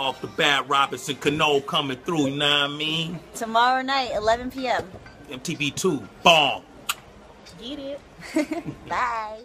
off the bat, Robinson Cano coming through, you know what I mean? Tomorrow night, 11 p.m. MTV2, bomb. Get it. Bye.